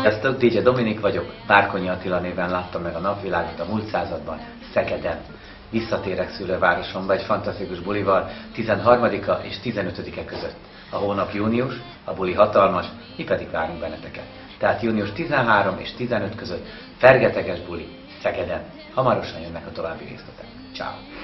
Sziasztok, DJ Dominik vagyok, Várkonyi Attila néven láttam meg a napvilágot a múlt században, Szegeden. Visszatérek szülővárosomba egy fantasztikus bulival 13-a és 15-e között. A hónap június, a buli hatalmas, mi pedig várunk benneteket. Tehát június 13 és 15 között fergeteges buli, Szegeden. Hamarosan jönnek a további részletek. Ciao.